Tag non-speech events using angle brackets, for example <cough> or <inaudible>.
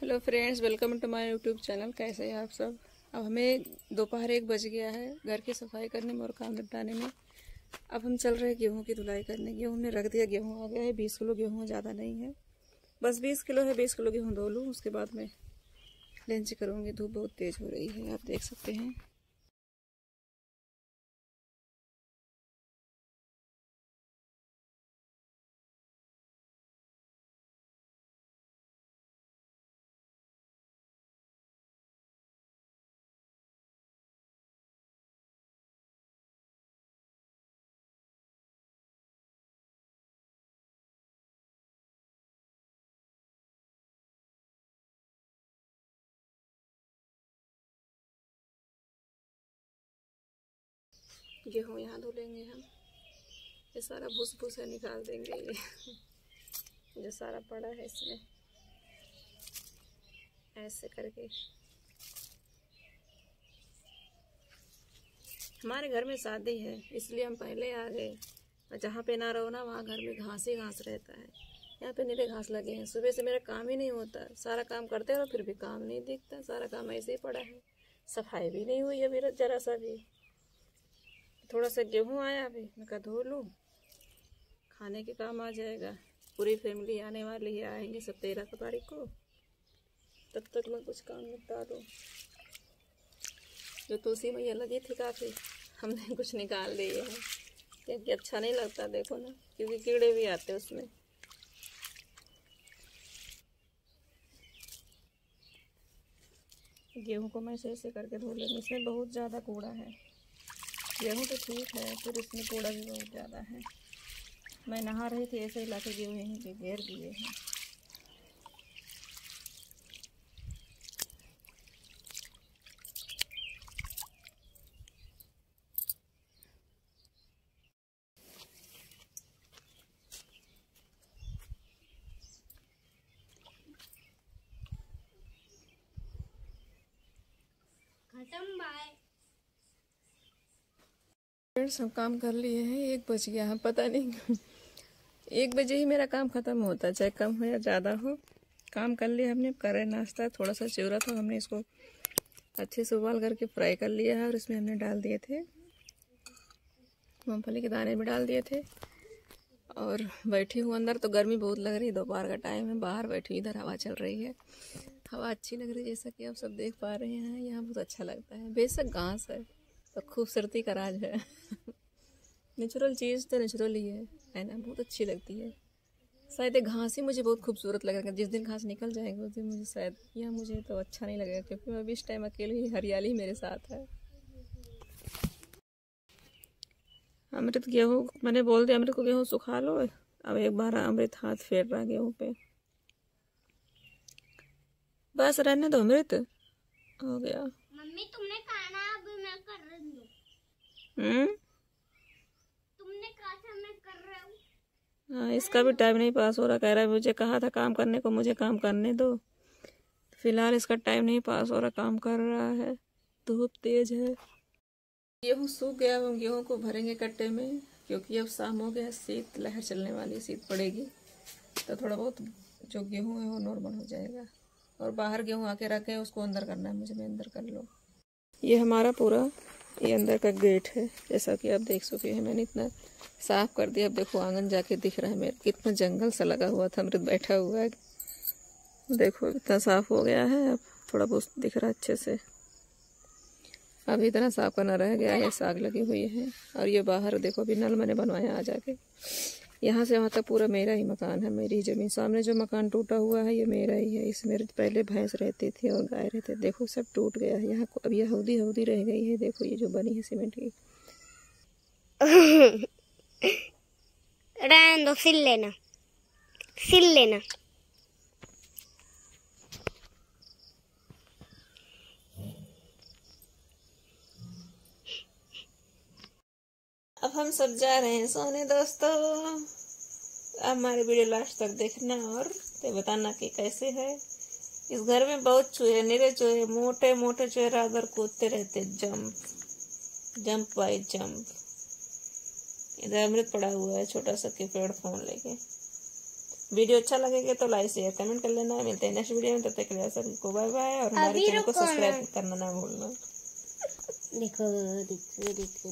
Hello friends welcome to my YouTube channel कैसे हैं आप सब? अब हमें दोपहर एक बज गया है घर की सफ़ाई करने में और काम निपटाने में। अब हम चल रहे हैं गेहूँ की धुलाई करने। गेहूँ में रख दिया, गेहूँ आ गया है। बीस किलो गेहूँ ज़्यादा नहीं है। बस बीस किलो है, बीस किलो गेहूँ धो लूँ, उसके बाद मैं लंच करूँगी। धूप बहुत तेज़ हो रही है, आप देख सकते हैं। गेहूँ यहाँ धुलेंगे हम। ये सारा भूस भूस है निकाल देंगे ये। जो सारा पड़ा है इसमें। ऐसे करके। हमारे घर में शादी है, इसलिए हम पहले आ गए। और जहाँ पे ना रहो ना, वहाँ घर में घास ही घास रहता है। यहाँ पे नीले घास लगे हैं। सुबह से मेरा काम ही नहीं होता। सारा काम करते रहो फिर भी काम नहीं दिखता। सारा काम ऐसे ही पड़ा है। सफ़ाई भी नहीं हुई अभी जरा सा भी। थोड़ा सा गेहूँ आया अभी, मैं कहा धो लूँ। खाने के काम आ जाएगा। पूरी फैमिली आने वाली है, आएँगे सब तेरह तारीख को। तब तक मैं कुछ काम निपटा दूँ। जो तुलसी मैया लगी थी काफ़ी, हमने <laughs> कुछ निकाल दिए हैं। क्योंकि अच्छा नहीं लगता, देखो ना, क्योंकि कीड़े भी आते उसमें। गेहूँ को मैं ऐसे ऐसे करके धो लेंगे इसमें बहुत ज़्यादा कूड़ा है। गेहूँ तो ठीक है, फिर इसमें कूड़ा भी बहुत ज़्यादा है। मैं नहा रही थी, ऐसे ही ला के गेहूँ यहीं पे घेर दिए हैं। खत्म बाय हम काम कर लिए हैं, एक बज गया हम पता नहीं एक बजे ही मेरा काम ख़त्म होता है चाहे कम हो या ज़्यादा हो। काम कर लिया हमने, करे नाश्ता, थोड़ा सा चिवरा था, हमने इसको अच्छे से उबाल करके फ्राई कर लिया है और इसमें हमने डाल दिए थे। मूँगफली के दाने भी डाल दिए थे। और बैठी हूँ अंदर तो गर्मी बहुत लग रही है, दोपहर का टाइम है, बाहर बैठी इधर हवा चल रही है। हवा अच्छी लग रही है, जैसा कि आप सब देख पा रहे हैं, यहाँ बहुत अच्छा लगता है। बेशक घास है। तो खूबसूरती का राज है। नेचुरल चीज़ तो नेचुरल ही है है ना? बहुत अच्छी लगती है। शायद ये घास ही मुझे बहुत खूबसूरत लगेगा जिस दिन घास निकल जाएगी, उस दिन मुझे शायद यह मुझे तो अच्छा नहीं लगेगा, क्योंकि मैं अभी इस टाइम अकेले ही, हरियाली मेरे साथ है। अमृत गेहूँ, मैंने बोल दिया अमृत को गेहूँ सुखा लो। अब एक बार अमृत हाथ फेर रहा गेहूँ पे। बस रहने दो, अमृत। हो गया। मम्मी, तुमने अब मैं कर रही हूँ। हम्म? तुमने कहा था मैं कर रहा हूँ। हाँ इसका भी टाइम नहीं पास हो रहा कह रहा है मुझे कहा था काम करने को मुझे काम करने दो। फ़िलहाल इसका टाइम नहीं पास हो रहा काम कर रहा है धूप तेज है। गेहूँ सूख गया हम गेहूँ को भरेंगे कट्टे में क्योंकि अब शाम हो गया शीत लहर चलने वाली शीत पड़ेगी। तो थोड़ा बहुत जो गेहूँ है वो नॉर्मल हो जाएगा। और बाहर गेहूँ आके रखे उसको अंदर करना है मुझे मैं अंदर कर लो। ये हमारा पूरा, ये अंदर का गेट है, जैसा कि आप देख सके हैं, मैंने इतना साफ़ कर दिया। अब देखो, आँगन जाके दिख रहा है मेरे, कितना जंगल सा लगा हुआ था, अमृत बैठा हुआ है। देखो, इतना साफ़ हो गया है, अब थोड़ा बहुत दिख रहा है अच्छे से। अभी इतना साफ़ करना रह गया है, साग लगी हुई है, और ये बाहर, देखो, अभी नल मैंने बनवाया आ जाके यहाँ से वहाँ तक पूरा मेरा ही मकान है, मेरी ज़मीन। सामने जो मकान टूटा हुआ है, ये मेरा ही है। इसमें पहले भैंस रहती थी और गाय रहते देखो, सब टूट गया है। यहाँ अब यह हूदी हौदी रह गई है। देखो, ये जो बनी है सीमेंट की। <laughs> रहने दो, सिल लेना। सिल लेना। अब हम सब जा रहे हैं सोने दोस्तों। अब हमारे वीडियो लास्ट तक देखना और तो बताना कि कैसे है। इस घर में बहुत चूहे निरे चूहे मोटे मोटे चूहे रात भर कूदते रहते जंप जंप बाई जंप। इधर अमृत पड़ा हुआ है छोटा सा के कीपैड फ़ोन लेके। वीडियो अच्छा लगेगा तो लाइक शेयर कमेंट कर लेना। मिलते हैं नेक्स्ट वीडियो में तब तक के लिए सबको बाय बाय और हमारे चैनल को सब्सक्राइब करना ना भूलना। देखो देखो देखो।